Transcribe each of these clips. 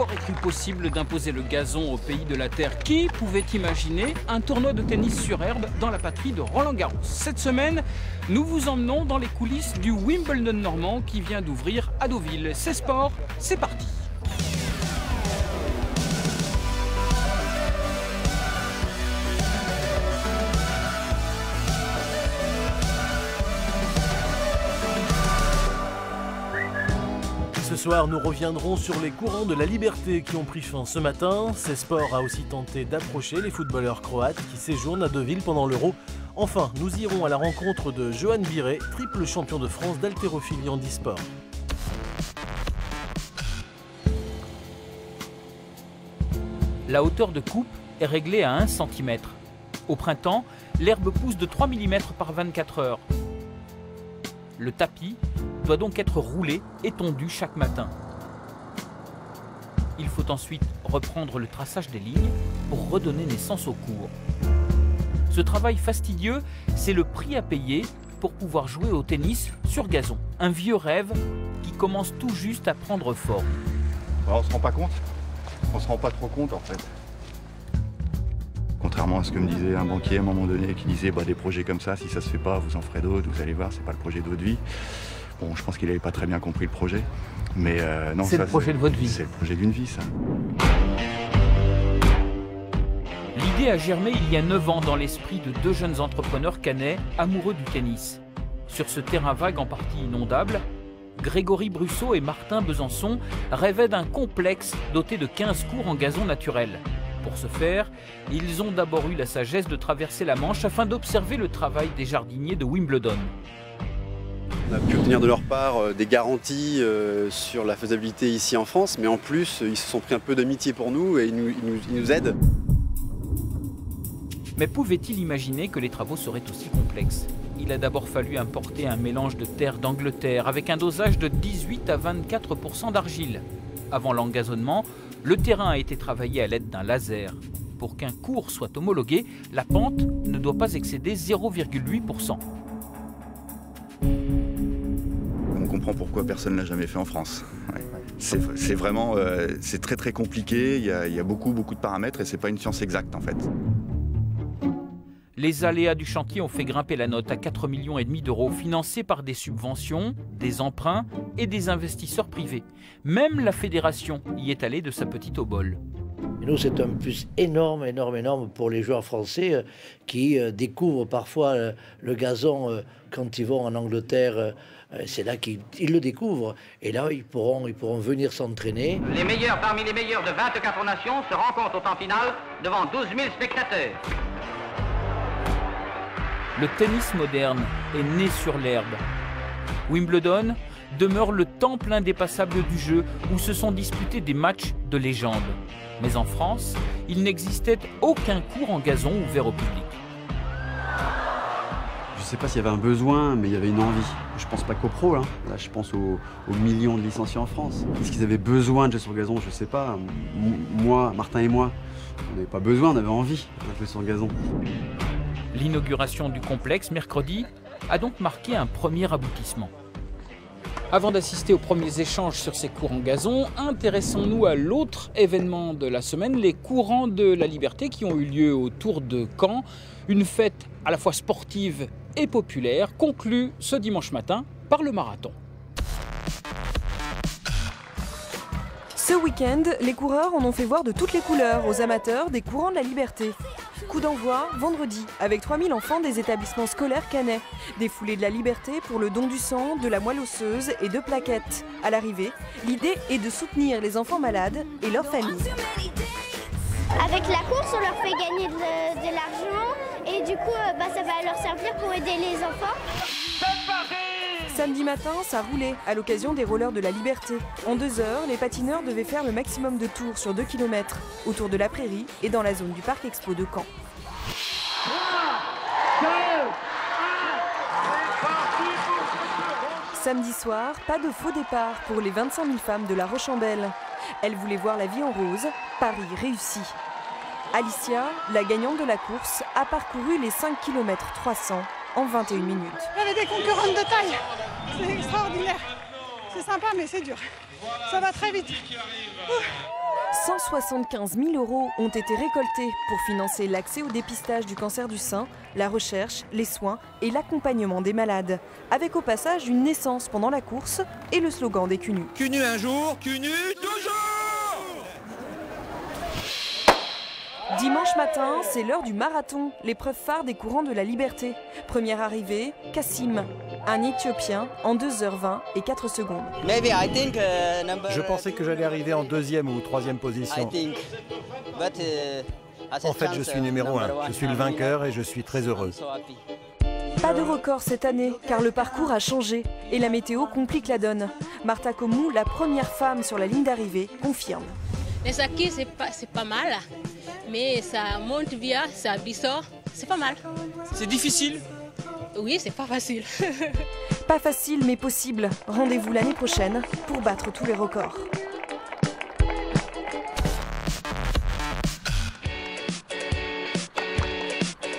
aurait cru possible d'imposer le gazon au pays de la Terre? Qui pouvait imaginer un tournoi de tennis sur herbe dans la patrie de Roland Garros? Cette semaine, nous vous emmenons dans les coulisses du Wimbledon normand qui vient d'ouvrir à Deauville. C'est sport, c'est parti soir, nous reviendrons sur les courants de la liberté qui ont pris fin ce matin. C'est Sport a aussi tenté d'approcher les footballeurs croates qui séjournent à Deauville pendant l'Euro. Enfin, nous irons à la rencontre de Johan Biret, triple champion de France d'haltérophilie en e-sport. La hauteur de coupe est réglée à 1 cm. Au printemps, l'herbe pousse de 3 mm par 24 heures. Le tapis doit donc être roulé et tondu chaque matin. Il faut ensuite reprendre le traçage des lignes pour redonner naissance au cours. Ce travail fastidieux, c'est le prix à payer pour pouvoir jouer au tennis sur gazon. Un vieux rêve qui commence tout juste à prendre forme. on se rend pas compte. On se rend pas trop compte en fait. Contrairement à ce que me disait un banquier à un moment donné qui disait bah, des projets comme ça, si ça se fait pas, vous en ferez d'autres, vous allez voir, c'est pas le projet de votre vie. Bon, je pense qu'il n'avait pas très bien compris le projet. Mais euh, non, c'est le projet de votre vie. C'est le projet d'une vie, ça. L'idée a germé il y a 9 ans dans l'esprit de deux jeunes entrepreneurs canais amoureux du tennis. Sur ce terrain vague en partie inondable, Grégory Brusseau et Martin Besançon rêvaient d'un complexe doté de 15 cours en gazon naturel. Pour ce faire, ils ont d'abord eu la sagesse de traverser la Manche afin d'observer le travail des jardiniers de Wimbledon. On a pu obtenir de leur part euh, des garanties euh, sur la faisabilité ici en France, mais en plus, ils se sont pris un peu d'amitié pour nous et ils nous, aident. Mais pouvait-il imaginer que les travaux seraient aussi complexes? Il a d'abord fallu importer un mélange de terre d'Angleterre avec un dosage de 18 à 24% d'argile. Avant l'engazonnement, le terrain a été travaillé à l'aide d'un laser. Pour qu'un cours soit homologué, la pente ne doit pas excéder 0,8 comprend pourquoi personne ne l'a jamais fait en France. C'est vraiment, euh, c'est très très compliqué, il y, a, beaucoup beaucoup de paramètres et c'est pas une science exacte en fait. Les aléas du chantier ont fait grimper la note à 4,5 millions et demi d'euros, financés par des subventions, des emprunts et des investisseurs privés. Même la fédération y est allée de sa petite obole. Et nous, c'est un plus énorme, énorme, énorme pour les joueurs français euh, qui euh, découvrent parfois le gazon quand ils vont en Angleterre c'est là qu'ils le découvrent. Et là, ils pourront, ils pourront venir s'entraîner. Les meilleurs parmi les meilleurs de 24 nations se rencontrent au temps final devant 12 000 spectateurs. Le tennis moderne est né sur l'herbe. Wimbledon demeure le temple indépassable du jeu où se sont disputés des matchs de légende. Mais en France, il n'existait aucun cours en gazon ouvert au public. Sais pas s'il y avait un besoin, mais il y avait une envie. Je pense pas qu'aux pros, là. là. je pense aux, millions de licenciés en France. Est-ce qu'ils avaient besoin de jouer sur gazon? Je ne sais pas. moi, Martin et moi, on n'avait pas besoin, on avait envie de jouer sur gazon. L'inauguration du complexe, mercredi, a donc marqué un premier aboutissement. Avant d'assister aux premiers échanges sur ces courants gazon, intéressons-nous à l'autre événement de la semaine, les courants de la liberté qui ont eu lieu autour de Caen. Une fête à la fois sportive et populaire, conclue ce dimanche matin par le marathon. Ce week-end, les coureurs en ont fait voir de toutes les couleurs aux amateurs des courants de la liberté. Coup d'envoi vendredi avec 3000 enfants des établissements scolaires canais. Des foulées de la liberté pour le don du sang, de la moelle osseuse et de plaquettes. À l'arrivée, l'idée est de soutenir les enfants malades et leurs familles. Avec la course, on leur fait gagner de, l'argent et du coup, euh, bah, ça va leur servir pour aider les enfants. Samedi matin, ça roulait à l'occasion des rollers de la liberté. En deux heures, les patineurs devaient faire le maximum de tours sur 2 km autour de la prairie et dans la zone du parc expo de Caen. Samedi soir, pas de faux départ pour les 25 000 femmes de La Rochambelle. Elles voulaient voir la vie en rose. Paris réussi. Alicia, la gagnante de la course, a parcouru les 5 km 300 en 21 minutes. Il y avait des concurrentes de taille. C'est extraordinaire. C'est sympa, mais c'est dur. Ça va très vite. 175 000 euros ont été récoltés pour financer l'accès au dépistage du cancer du sein, la recherche, les soins et l'accompagnement des malades. Avec au passage une naissance pendant la course et le slogan des CUNU. CUNU un jour, CUNU toujours Dimanche matin, c'est l'heure du marathon, l'épreuve phare des courants de la liberté. Première arrivée, Kassim, un Éthiopien en 2h20 et 4 secondes. Je pensais que j'allais arriver en deuxième ou troisième position. En fait, je suis numéro un. Je suis le vainqueur et je suis très heureux. Pas de record cette année, car le parcours a changé et la météo complique la donne. Martha Komou, la première femme sur la ligne d'arrivée, confirme. Les acquis, c'est pas, pas mal, mais ça monte bien, ça bissort, c'est pas mal. C'est difficile Oui, c'est pas facile. pas facile, mais possible. Rendez-vous l'année prochaine pour battre tous les records.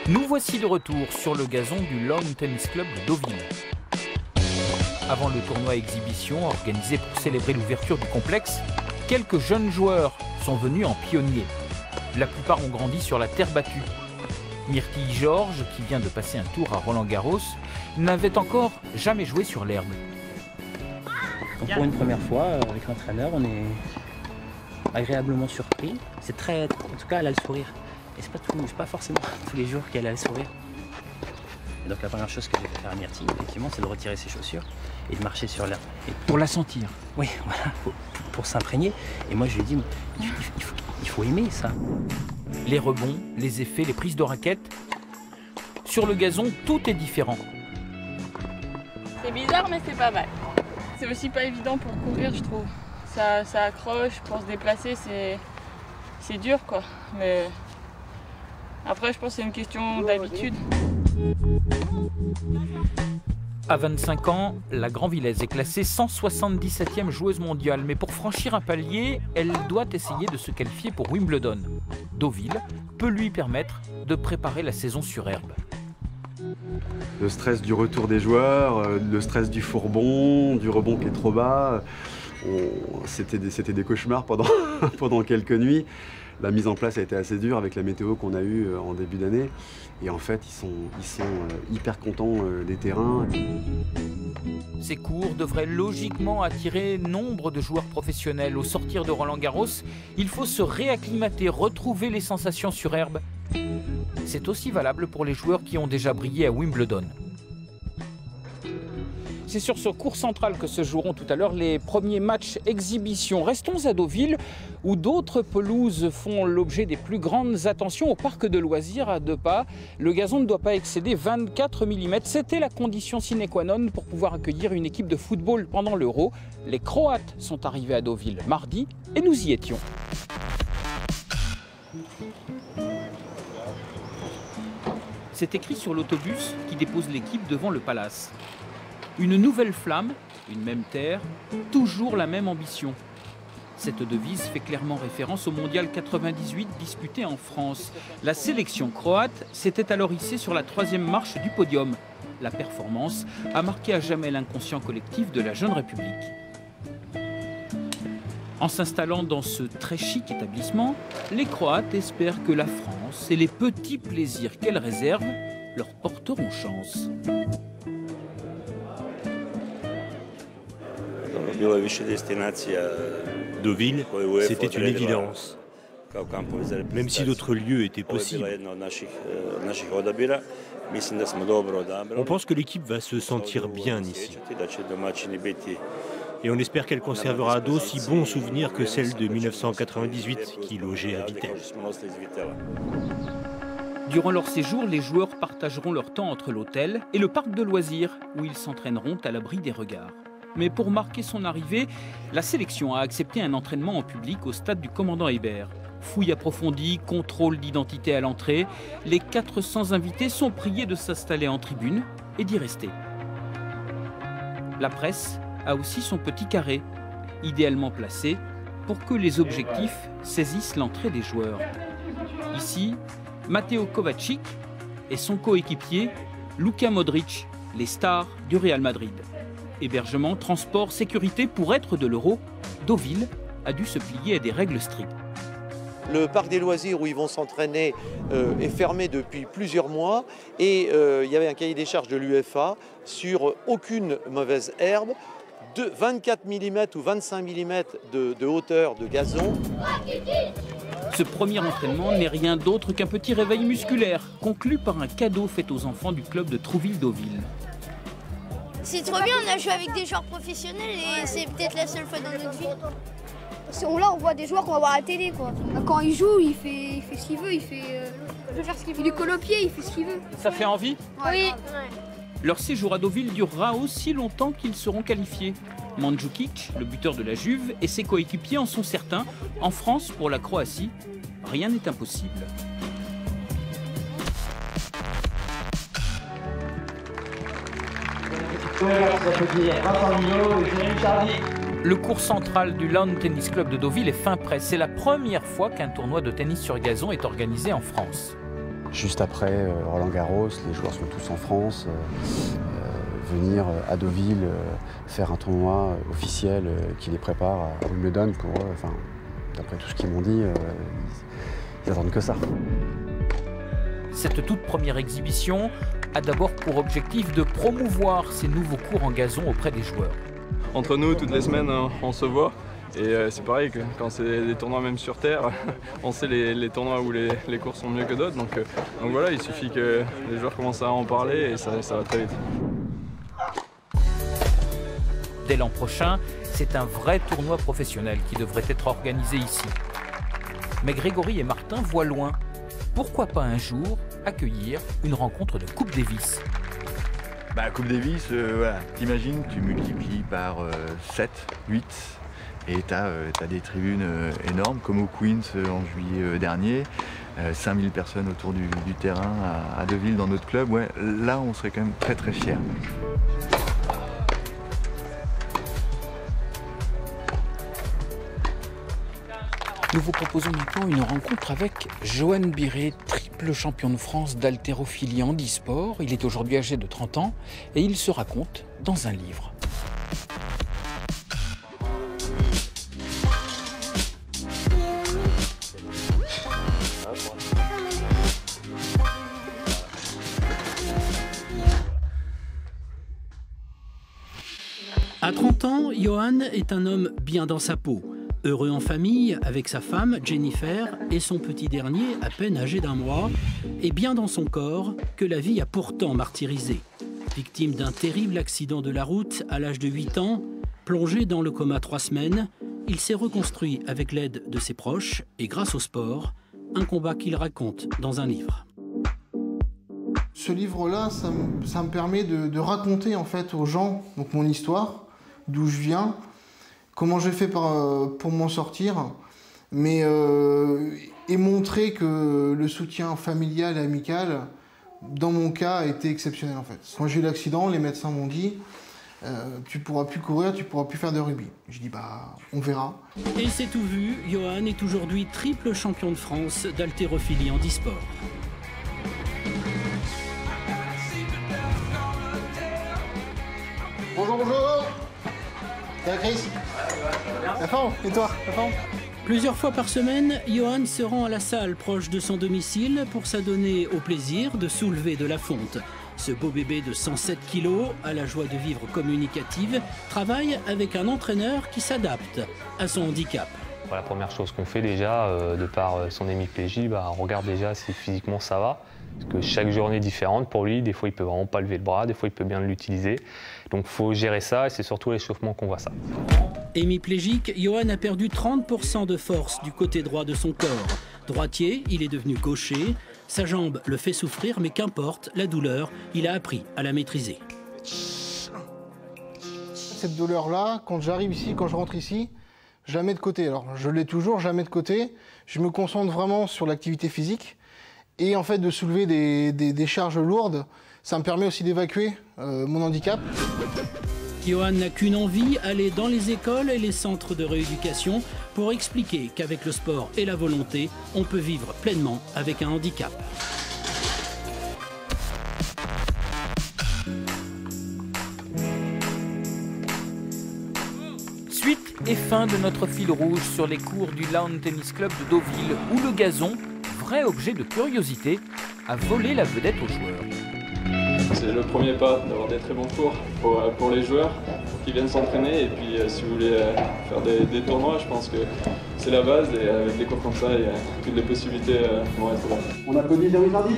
Nous voici de retour sur le gazon du Lawn Tennis Club de Deauville. Avant le tournoi exhibition organisé pour célébrer l'ouverture du complexe, quelques jeunes joueurs sont venus en pionnier. La plupart ont grandi sur la terre battue. Myrtille Georges, qui vient de passer un tour à Roland Garros, n'avait encore jamais joué sur l'herbe. pour une première fois, euh, avec l'entraîneur, on est agréablement surpris. C'est très, en tout cas, elle a le sourire. Et c'est pas pas forcément tous les jours qu'elle a le sourire. Donc la première chose que j'ai fait faire à Myrtille, effectivement, c'est de retirer ses chaussures et de marcher sur l'herbe. Pour la sentir Oui, voilà, pour, s'imprégner. Et moi, je lui ai dit, il faut, aimer ça. Les rebonds, les effets, les prises de raquettes. Sur le gazon, tout est différent. C'est bizarre, mais c'est pas mal. C'est aussi pas évident pour courir, je trouve. Ça, ça accroche, pour se déplacer, c'est dur, quoi. Mais après, je pense que c'est une question d'habitude. À 25 ans, la Grand-Villaise est classée 177e joueuse mondiale, mais pour franchir un palier, elle doit essayer de se qualifier pour Wimbledon. Deauville peut lui permettre de préparer la saison sur herbe. Le stress du retour des joueurs, euh, le stress du fourbon, du rebond qui est trop bas, c'était des, cauchemars pendant quelques nuits la mise en place a été assez dure avec la météo qu'on a eue euh, en début d'année. Et en fait, ils sont, euh, hyper contents euh, des terrains. Ces cours devraient logiquement attirer nombre de joueurs professionnels. Au sortir de Roland Garros, il faut se réacclimater, retrouver les sensations sur herbe. C'est aussi valable pour les joueurs qui ont déjà brillé à Wimbledon. C'est sur ce cours central que se joueront tout à l'heure les premiers matchs exhibition. Restons à Deauville, où d'autres pelouses font l'objet des plus grandes attentions au parc de loisirs à deux pas. Le gazon ne doit pas excéder 24 mm. C'était la condition sine qua non pour pouvoir accueillir une équipe de football pendant l'Euro. Les Croates sont arrivés à Deauville mardi et nous y étions. C'est écrit sur l'autobus qui dépose l'équipe devant le palace. Une nouvelle flamme, une même terre, toujours la même ambition. Cette devise fait clairement référence au Mondial 98 disputé en France. La sélection croate s'était alors hissée sur la troisième marche du podium. La performance a marqué à jamais l'inconscient collectif de la jeune République. En s'installant dans ce très chic établissement, les Croates espèrent que la France et les petits plaisirs qu'elle réserve leur porteront chance. Deauville, c'était une évidence. Même si d'autres lieux étaient possibles. On pense que l'équipe va se sentir bien ici. Et on espère qu'elle conservera d'aussi bons souvenirs que celle de 1998 qui logeait à Vittel. Durant leur séjour, les joueurs partageront leur temps entre l'hôtel et le parc de loisirs où ils s'entraîneront à l'abri des regards. Mais pour marquer son arrivée, la sélection a accepté un entraînement en public au stade du commandant Hébert. Fouille approfondie, contrôle d'identité à l'entrée, les 400 invités sont priés de s'installer en tribune et d'y rester. La presse a aussi son petit carré, idéalement placé pour que les objectifs saisissent l'entrée des joueurs. Ici, Matteo Kovacic et son coéquipier Luka Modric, les stars du Real Madrid hébergement, transport, sécurité pour être de l'euro, Deauville a dû se plier à des règles strictes. Le parc des loisirs où ils vont s'entraîner euh, est fermé depuis plusieurs mois et euh, il y avait un cahier des charges de l'UFA sur aucune mauvaise herbe, de 24 mm ou 25 mm de, de hauteur de gazon. Ce premier entraînement n'est rien d'autre qu'un petit réveil musculaire, conclu par un cadeau fait aux enfants du club de Trouville-Deauville. C'est trop bien, on a joué avec des joueurs professionnels et c'est peut-être la seule fois dans notre vie. Là, on voit des joueurs qu'on va voir à la télé. Quoi. Quand il joue, il fait, il fait ce qu'il veut. Il, fait, euh, il peut faire ce qu'il veut. Il est colopier, il fait ce qu'il veut. Ça fait envie Oui. Leur séjour à Deauville durera aussi longtemps qu'ils seront qualifiés. Mandzukic, le buteur de la Juve, et ses coéquipiers en sont certains. En France, pour la Croatie, rien n'est impossible. Le cours central du Lawn Tennis Club de Deauville est fin prêt. C'est la première fois qu'un tournoi de tennis sur gazon est organisé en France. Juste après euh, Roland Garros, les joueurs sont tous en France. Euh, euh, venir à Deauville faire un tournoi officiel qui les prépare à Wimbledon pour eux, enfin, d'après tout ce qu'ils m'ont dit, ils, ils attendent que ça. Cette toute première exhibition a d'abord pour objectif de promouvoir ces nouveaux cours en gazon auprès des joueurs. Entre nous, toutes les semaines, hein, on se voit. Et euh, c'est pareil que quand c'est des tournois même sur Terre, on sait les, tournois où les, cours sont mieux que d'autres. Donc, euh, donc, voilà, il suffit que les joueurs commencent à en parler et ça, ça va très vite. Dès l'an prochain, c'est un vrai tournoi professionnel qui devrait être organisé ici. Mais Grégory et Martin voient loin. Pourquoi pas un jour accueillir une rencontre de Coupe Davis bah, Coupe Davis, euh, voilà. t'imagines, tu multiplies par 7, 8, et tu as, des tribunes euh, énormes, comme au Queens euh, en juillet dernier. 5000 personnes autour du, terrain à, à, Deville dans notre club. Ouais, là, on serait quand même très très fiers. Nous vous proposons maintenant une rencontre avec Johan Biret, triple champion de France d'haltérophilie handisport. Il est aujourd'hui âgé de 30 ans et il se raconte dans un livre. À 30 ans, Johan est un homme bien dans sa peau. Heureux en famille, avec sa femme, Jennifer, et son petit dernier, à peine âgé d'un mois, et bien dans son corps, que la vie a pourtant martyrisé. Victime d'un terrible accident de la route à l'âge de 8 ans, plongé dans le coma trois semaines, il s'est reconstruit avec l'aide de ses proches et grâce au sport, un combat qu'il raconte dans un livre. Ce livre-là, ça, me permet de, raconter en fait aux gens mon histoire, d'où je viens, comment j'ai fait euh, pour m'en sortir, mais euh, et montrer que le soutien familial et amical, dans mon cas, a été exceptionnel en fait. Quand j'ai eu l'accident, les médecins m'ont dit tu euh, tu pourras plus courir, tu pourras plus faire de rugby. Je dis bah on verra. Et c'est tout vu, Johan est aujourd'hui triple champion de France d'haltérophilie en e-sport. Bonjour, bonjour La Et toi Plusieurs fois par semaine, Johan se rend à la salle proche de son domicile pour s'adonner au plaisir de soulever de la fonte. Ce beau bébé de 107 kilos, à la joie de vivre communicative, travaille avec un entraîneur qui s'adapte à son handicap. La première chose qu'on fait déjà, euh, de par euh, son hémiplégie, bah, on regarde déjà si physiquement ça va. Parce que chaque journée est différente pour lui. Des fois, il peut vraiment pas lever le bras, des fois, il peut bien l'utiliser. Donc, il faut gérer ça et c'est surtout l'échauffement qu'on voit ça. Hémiplégique, Johan a perdu 30% de force du côté droit de son corps. Droitier, il est devenu gaucher. Sa jambe le fait souffrir, mais qu'importe, la douleur, il a appris à la maîtriser. Cette douleur-là, quand j'arrive ici, quand je rentre ici, jamais de côté. Alors, je l'ai toujours, jamais de côté. Je me concentre vraiment sur l'activité physique et en fait de soulever des, charges lourdes. Ça me permet aussi d'évacuer euh, mon handicap. Johan n'a qu'une envie, aller dans les écoles et les centres de rééducation pour expliquer qu'avec le sport et la volonté, on peut vivre pleinement avec un handicap. Et fin de notre fil rouge sur les cours du Lawn Tennis Club de Deauville où le gazon, vrai objet de curiosité, a volé la vedette aux joueurs. C'est le premier pas d'avoir des très bons cours pour, pour les joueurs, pour qu'ils viennent s'entraîner. Et puis euh, si vous voulez euh, faire des, des, tournois, je pense que c'est la base. Et avec des cours comme ça, il y a toutes les possibilités euh, vont être là. On applaudit Jérémy Tardy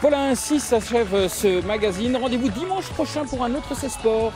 Voilà, ainsi s'achève ce magazine. Rendez-vous dimanche prochain pour un autre C'est Sport.